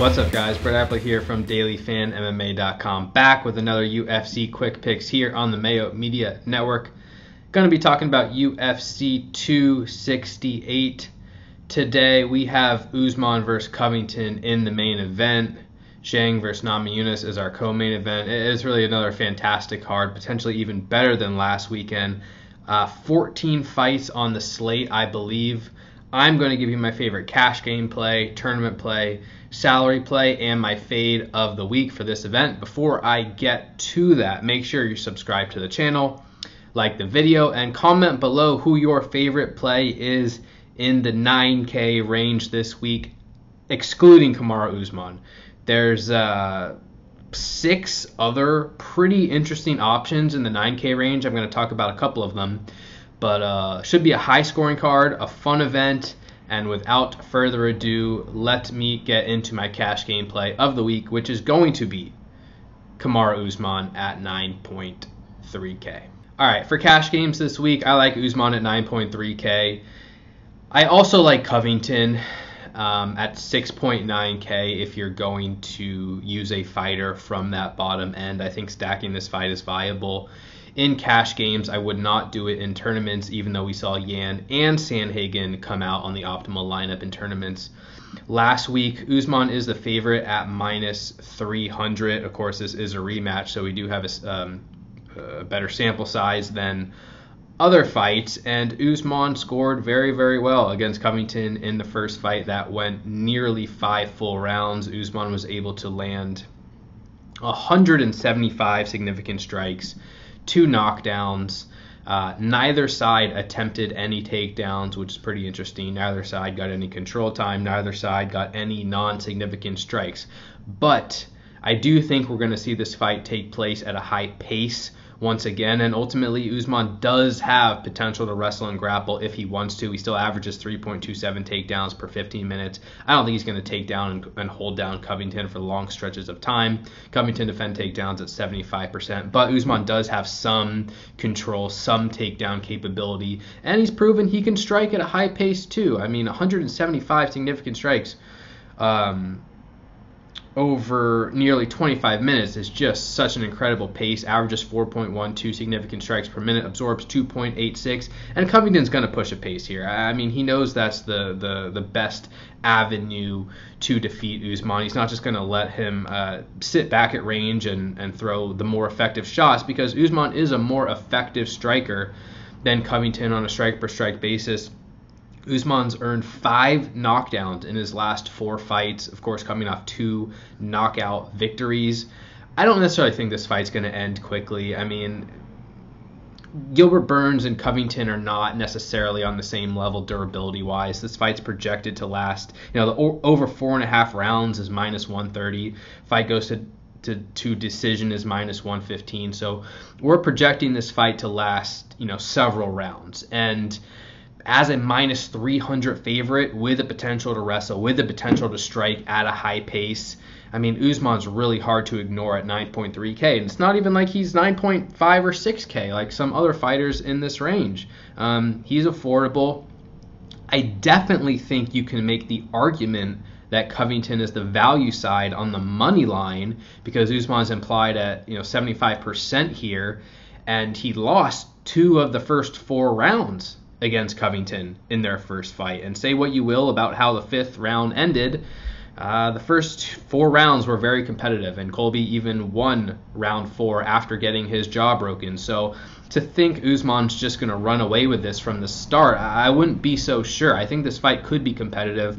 What's up, guys? Brett Appley here from DailyFanMMA.com, back with another UFC quick picks here on the Mayo Media Network. Going to be talking about UFC 268 today. We have Usman versus Covington in the main event. Zhang versus Namajunas is our co-main event. It is really another fantastic card, potentially even better than last weekend. Uh, 14 fights on the slate, I believe. I'm going to give you my favorite cash game play, tournament play, salary play, and my fade of the week for this event. Before I get to that, make sure you subscribe to the channel, like the video, and comment below who your favorite play is in the 9K range this week, excluding Kamaru Usman. There's uh, six other pretty interesting options in the 9K range. I'm going to talk about a couple of them. But uh, should be a high scoring card, a fun event. And without further ado, let me get into my cash gameplay of the week, which is going to be Kamaru Usman at 9.3K. All right, for cash games this week, I like Usman at 9.3K. I also like Covington um, at 6.9K if you're going to use a fighter from that bottom end. I think stacking this fight is viable in cash games. I would not do it in tournaments, even though we saw Yan and Sandhagen come out on the optimal lineup in tournaments. Last week, Usman is the favorite at minus 300. Of course, this is a rematch, so we do have a, um, a better sample size than other fights, and Usman scored very, very well against Covington in the first fight that went nearly five full rounds. Usman was able to land 175 significant strikes two knockdowns. Uh, neither side attempted any takedowns, which is pretty interesting. Neither side got any control time. Neither side got any non significant strikes. But I do think we're going to see this fight take place at a high pace once again. And ultimately, Usman does have potential to wrestle and grapple if he wants to. He still averages 3.27 takedowns per 15 minutes. I don't think he's going to take down and, and, hold down Covington for long stretches of time. Covington defend takedowns at 75%, but Usman does have some control, some takedown capability, and he's proven he can strike at a high pace too. I mean, 175 significant strikes. Um, over nearly 25 minutes is just such an incredible pace. Averages 4.12 significant strikes per minute, absorbs 2.86, and Covington's going to push a pace here. I mean, he knows that's the the the best avenue to defeat Usman. He's not just going to let him uh, sit back at range and and throw the more effective shots because Usman is a more effective striker than Covington on a strike per strike basis. Usman's earned five knockdowns in his last four fights, of course, coming off two knockout victories. I don't necessarily think this fight's going to end quickly. I mean, Gilbert Burns and Covington are not necessarily on the same level durability wise. This fight's projected to last, you know, the o- over four and a half rounds is minus 130. Fight goes to to, to decision is minus 115. So we're projecting this fight to last, you know, several rounds. And as a minus 300 favorite with the potential to wrestle, with the potential to strike at a high pace. I mean, Usman's really hard to ignore at 9.3K. And it's not even like he's 9.5 or 6K like some other fighters in this range. Um, he's affordable. I definitely think you can make the argument that Covington is the value side on the money line because Usman's implied at you know 75% here, and he lost two of the first four rounds against Covington in their first fight. And say what you will about how the fifth round ended. Uh, the first four rounds were very competitive, and Colby even won round four after getting his jaw broken. So to think Usman's just going to run away with this from the start, I wouldn't be so sure. I think this fight could be competitive.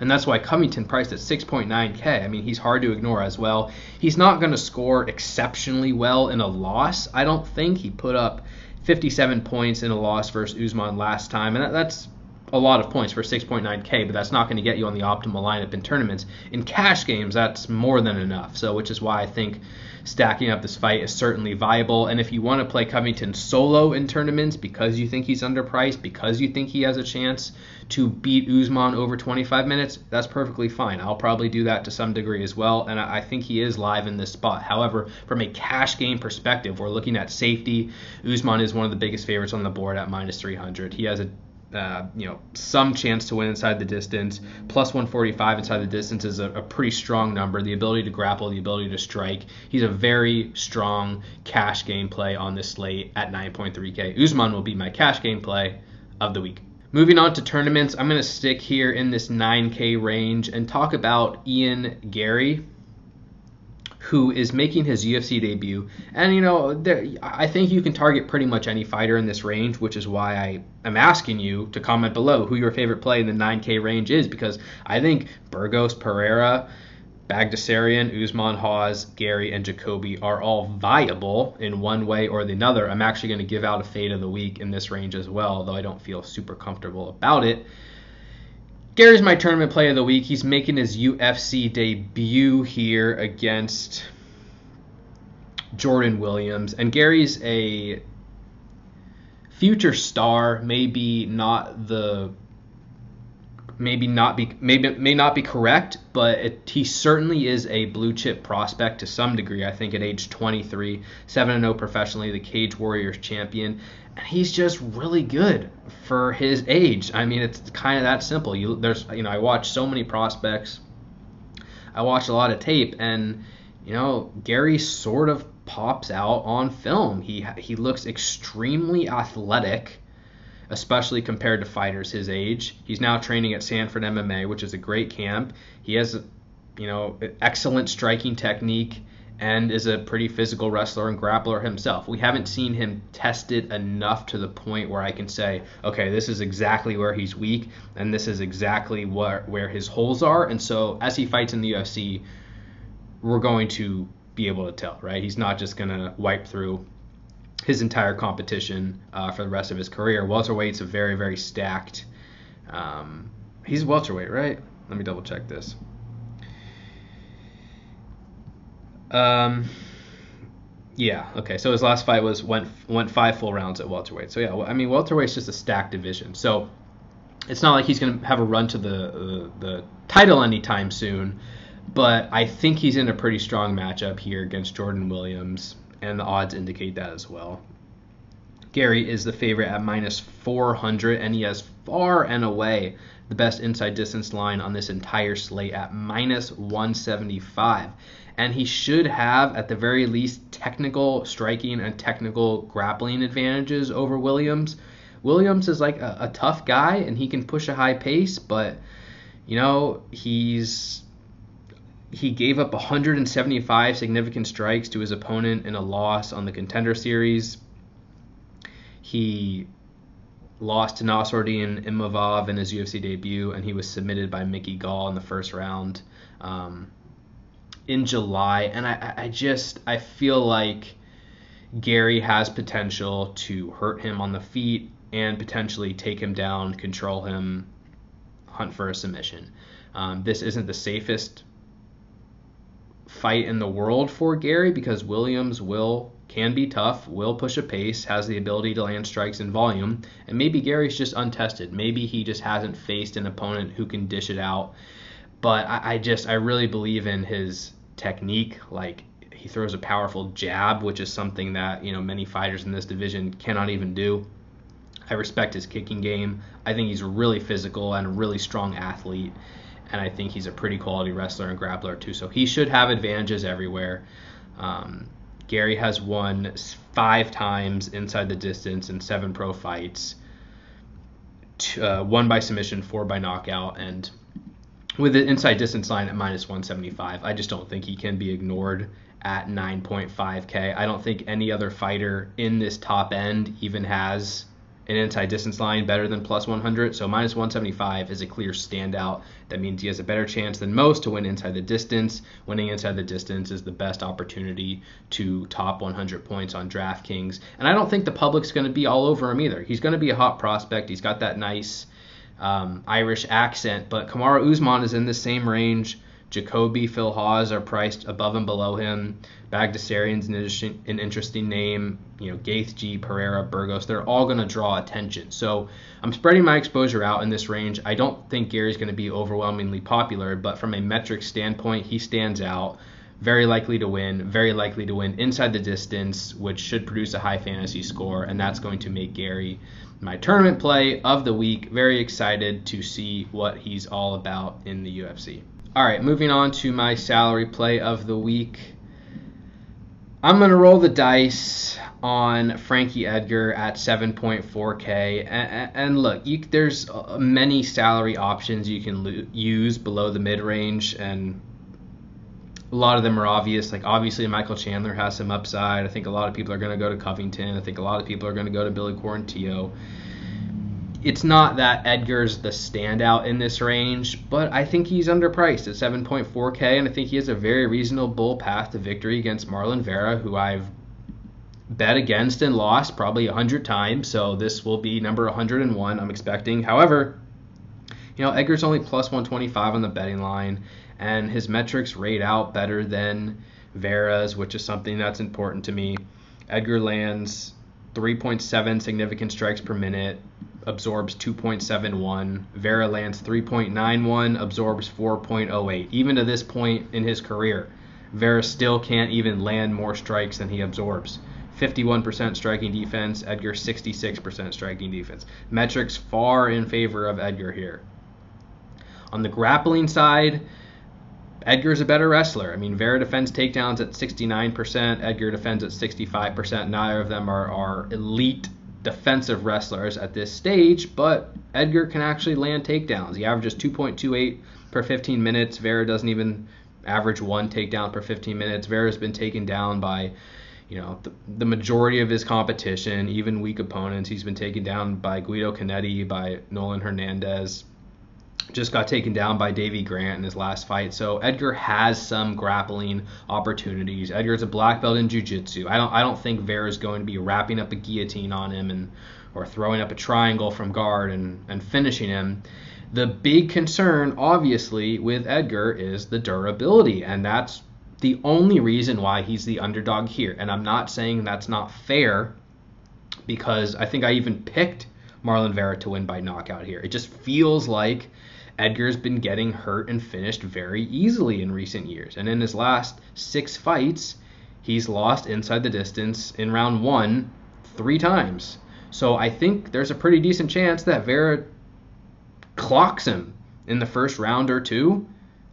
And that's why Covington priced at 6.9K. I mean, he's hard to ignore as well. He's not going to score exceptionally well in a loss, I don't think. He put up 57 points in a loss versus Usman last time, and that's a lot of points for 6.9k, but that's not going to get you on the optimal lineup in tournaments. In cash games, that's more than enough. So, which is why I think stacking up this fight is certainly viable. And if you want to play Covington solo in tournaments because you think he's underpriced, because you think he has a chance to beat Usman over 25 minutes, that's perfectly fine. I'll probably do that to some degree as well, and I think he is live in this spot. However, from a cash game perspective, we're looking at safety. Usman is one of the biggest favorites on the board at minus 300. He has a uh, you know, some chance to win inside the distance. Plus 145 inside the distance is a, a, pretty strong number. The ability to grapple, the ability to strike. He's a very strong cash game play on this slate at 9.3K. Usman will be my cash game play of the week. Moving on to tournaments, I'm going to stick here in this 9K range and talk about Ian Garry who is making his UFC debut. And you know, there, I think you can target pretty much any fighter in this range, which is why I am asking you to comment below who your favorite play in the 9K range is, because I think Burgos, Pereira, Bagdasaryan, Usman, Hawes, Garry, and Jacoby are all viable in one way or the other. I'm actually going to give out a fade of the week in this range as well, though I don't feel super comfortable about it. Garry's my tournament play of the week. He's making his UFC debut here against Jordan Williams. And Garry's a future star, maybe not the maybe not be maybe may not be correct, but it, he certainly is a blue chip prospect to some degree. I think at age 23, 7 0 professionally, the Cage Warriors champion, and he's just really good for his age. I mean, it's kind of that simple. You there's you know I watch so many prospects. I watch a lot of tape, and you know Garry sort of pops out on film. He he looks extremely athletic, especially compared to fighters his age. He's now training at Sanford MMA, which is a great camp. He has you know excellent striking technique and is a pretty physical wrestler and grappler himself. We haven't seen him tested enough to the point where I can say, okay, this is exactly where he's weak, and this is exactly where where his holes are. And so as he fights in the UFC, we're going to be able to tell, right? He's not just gonna wipe through his entire competition uh, for the rest of his career. Welterweight's a very very stacked. Um, he's welterweight, right? Let me double check this. Um, yeah. Okay. So his last fight was went went five full rounds at welterweight. So yeah, I mean welterweight's just a stacked division. So it's not like he's going to have a run to the, the the title anytime soon. But I think he's in a pretty strong matchup here against Jordan Williams, and the odds indicate that as well. Garry is the favorite at minus 400, and he has far and away the best inside distance line on this entire slate at minus 175 and he should have at the very least technical striking and technical grappling advantages over Williams. Williams is like a, a tough guy and he can push a high pace, but you know he's he gave up 175 significant strikes to his opponent in a loss on the contender series. He lost to Nassourdine Imavov in his UFC debut, and he was submitted by Mickey Gall in the first round. Um, in July, and I, I just I feel like Garry has potential to hurt him on the feet and potentially take him down, control him, hunt for a submission. Um, this isn't the safest fight in the world for Garry because Williams will can be tough, will push a pace, has the ability to land strikes in volume, and maybe Garry's just untested. Maybe he just hasn't faced an opponent who can dish it out. But I, I just I really believe in his technique. Like he throws a powerful jab, which is something that you know many fighters in this division cannot even do. I respect his kicking game. I think he's really physical and a really strong athlete, and I think he's a pretty quality wrestler and grappler too. So he should have advantages everywhere. Um, Garry has won five times inside the distance in seven pro fights. Uh, one by submission, four by knockout, and with the inside distance line at minus 175. I just don't think he can be ignored at 9.5K. I don't think any other fighter in this top end even has an inside distance line better than plus 100. So minus 175 is a clear standout. That means he has a better chance than most to win inside the distance. Winning inside the distance is the best opportunity to top 100 points on DraftKings. And I don't think the public's going to be all over him either. He's going to be a hot prospect. He's got that nice um, Irish accent. But Kamaru Usman is in the same range. Jacoby, Phil Hawes are priced above and below him. Bagdasaryan's an an interesting name. You know, Gaethje, Pereira, Burgos, they're all going to draw attention. So I'm spreading my exposure out in this range. I don't think Garry's going to be overwhelmingly popular, but from a metric standpoint, he stands out. very likely to win, very likely to win inside the distance, which should produce a high fantasy score, and that's going to make Garry my tournament play of the week. Very excited to see what he's all about in the UFC. All right, moving on to my salary play of the week. I'm going to roll the dice on Frankie Edgar at 7.4K. And, and look, you, there's many salary options you can lo- use below the mid range, and a lot of them are obvious. Like obviously Michael Chandler has some upside. I think a lot of people are going to go to Covington. I think a lot of people are going to go to Billy Quarantillo. It's not that Edgar's the standout in this range, but I think he's underpriced at 7.4K, and I think he has a very reasonable path to victory against Marlon Vera, who I've bet against and lost probably 100 times. So this will be number 101, I'm expecting. However, you know, Edgar's only plus 125 on the betting line and his metrics rate out better than Vera's, which is something that's important to me. Edgar lands 3.7 significant strikes per minute, absorbs 2.71. Vera lands 3.91, absorbs 4.08. Even to this point in his career, Vera still can't even land more strikes than he absorbs. 51% striking defense, Edgar 66% striking defense. Metrics far in favor of Edgar here. On the grappling side, Edgar's a better wrestler. I mean, Vera defends takedowns at 69%, Edgar defends at 65%. Neither of them are, are elite defensive wrestlers at this stage, but Edgar can actually land takedowns. He averages 2.28 per 15 minutes. Vera doesn't even average one takedown per 15 minutes. Vera's been taken down by, you know, the, the majority of his competition, even weak opponents. He's been taken down by Guido Canetti, by Nolan Hernandez, just got taken down by Davy Grant in his last fight. So Edgar has some grappling opportunities. Edgar's a black belt in jiu-jitsu. I don't I don't think Vera's going to be wrapping up a guillotine on him and or throwing up a triangle from guard and, and finishing him. The big concern, obviously, with Edgar is the durability, and that's the only reason why he's the underdog here. And I'm not saying that's not fair because I think I even picked Marlon Vera to win by knockout here. It just feels like Edgar's been getting hurt and finished very easily in recent years. And in his last six fights, he's lost inside the distance in round one three times. So I think there's a pretty decent chance that Vera clocks him in the first round or two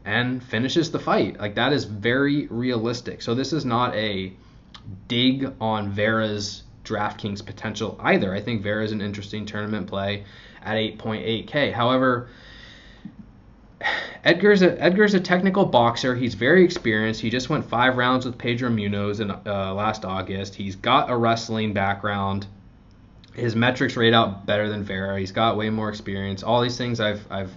and finishes the fight. Like that is very realistic. So this is not a dig on Vera's DraftKings potential either. I think Vera is an interesting tournament play at 8.8K. However, Edgar's a Edgar's a technical boxer. He's very experienced. He just went five rounds with Pedro Munhoz in uh, last August. He's got a wrestling background. His metrics rate out better than Vera. He's got way more experience. All these things I've I've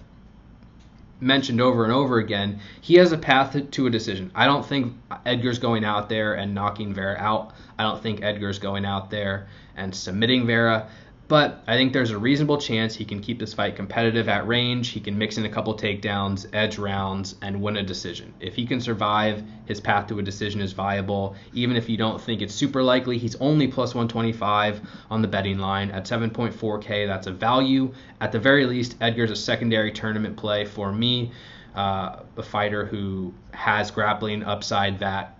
mentioned over and over again. He has a path to a decision. I don't think Edgar's going out there and knocking Vera out. I don't think Edgar's going out there and submitting Vera. But I think there's a reasonable chance he can keep this fight competitive at range. He can mix in a couple takedowns, edge rounds, and win a decision. If he can survive, his path to a decision is viable. Even if you don't think it's super likely, he's only plus 125 on the betting line at 7.4K. That's a value. At the very least, Edgar's a secondary tournament play for me. Uh, a fighter who has grappling upside that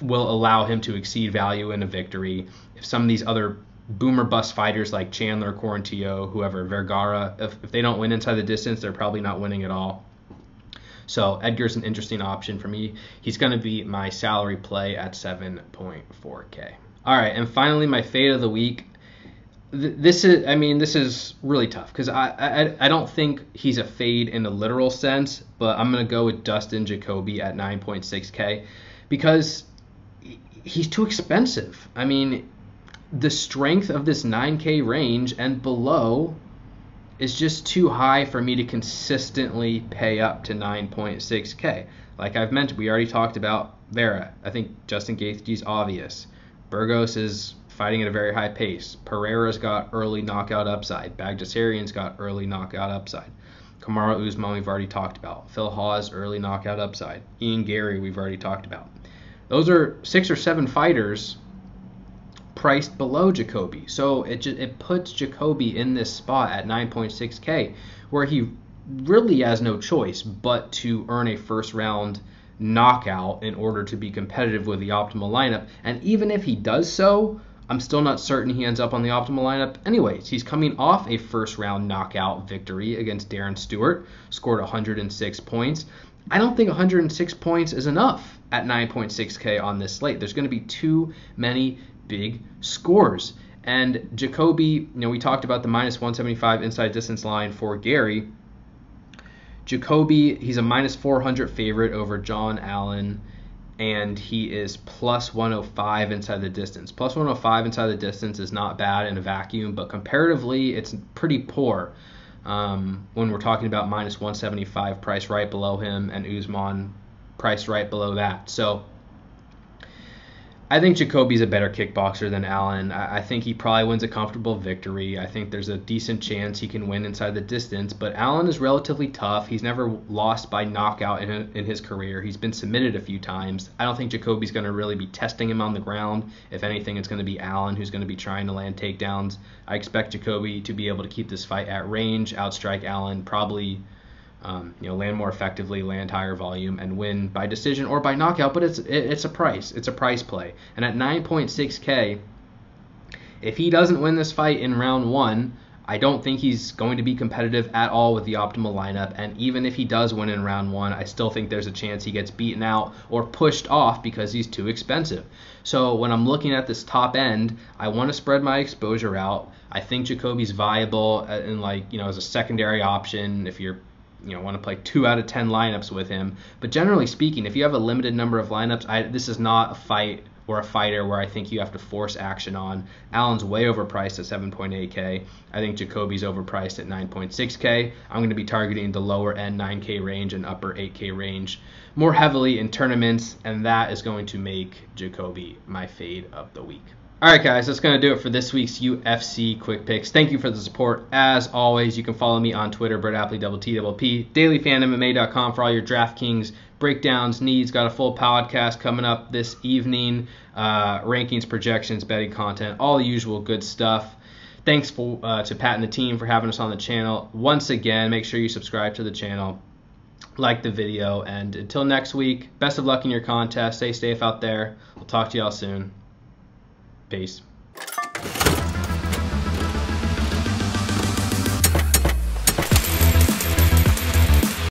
will allow him to exceed value in a victory. If some of these other boomer bust fighters like Chandler, Quarantillo, whoever, Vergara, if, if they don't win inside the distance, they're probably not winning at all. So Edgar's an interesting option for me. He's going to be my salary play at 7.4K. All right, and finally my fade of the week. This is, I mean, this is really tough because I, I I don't think he's a fade in a literal sense, but I'm gonna go with Dustin Jacoby at 9.6K because he's too expensive. I mean, the strength of this 9K range and below is just too high for me to consistently pay up to 9.6K. Like I've mentioned, we already talked about Vera. I think Justin Gaethje's obvious. Burgos is fighting at a very high pace. Pereira's got early knockout upside. Bagdasaryan's got early knockout upside. Kamaru Usman we've already talked about. Phil Hawes early knockout upside. Ian Garry we've already talked about. Those are six or seven fighters priced below Jacoby. So it just, it puts Jacoby in this spot at 9.6k where he really has no choice but to earn a first round knockout in order to be competitive with the optimal lineup. And even if he does so, I'm still not certain he ends up on the optimal lineup. Anyways, he's coming off a first round knockout victory against Darren Stewart, scored 106 points. I don't think 106 points is enough at 9.6K on this slate. There's going to be too many big scores. And Jacoby, you know, we talked about the minus 175 inside distance line for Garry. Jacoby, he's a minus 400 favorite over John Allen, and he is plus 105 inside the distance. Plus 105 inside the distance is not bad in a vacuum, but comparatively, it's pretty poor um, when we're talking about minus 175 price right below him and Usman price right below that. So I think Jacoby's a better kickboxer than Allen. I, think he probably wins a comfortable victory. I think there's a decent chance he can win inside the distance. But Allen is relatively tough. He's never lost by knockout in, a, in his career. He's been submitted a few times. I don't think Jacoby's going to really be testing him on the ground. If anything, it's going to be Allen who's going to be trying to land takedowns. I expect Jacoby to be able to keep this fight at range, outstrike Allen, probably um, you know, land more effectively, land higher volume, and win by decision or by knockout. But it's it, it's a price. It's a price play. And at 9.6k, if he doesn't win this fight in round one, I don't think he's going to be competitive at all with the optimal lineup. And even if he does win in round one, I still think there's a chance he gets beaten out or pushed off because he's too expensive. So when I'm looking at this top end, I want to spread my exposure out. I think Jacoby's viable and like you know as a secondary option if you're you know want to play two out of ten lineups with him. But generally speaking, if you have a limited number of lineups, I, this is not a fight or a fighter where I think you have to force action on. Allen's way overpriced at 7.8k. I think Jacoby's overpriced at 9.6k. I'm going to be targeting the lower end 9k range and upper 8k range more heavily in tournaments, and that is going to make Jacoby my fade of the week. All right, guys, that's going to do it for this week's UFC Quick Picks. Thank you for the support. As always, you can follow me on Twitter, Brett Appley, double dailyfanmma.com for all your DraftKings breakdowns, needs. Got a full podcast coming up this evening, uh, rankings, projections, betting content, all the usual good stuff. Thanks for, uh, to Pat and the team for having us on the channel. Once again, make sure you subscribe to the channel, like the video, and until next week, best of luck in your contest. Stay safe out there. We'll talk to y'all soon. Peace.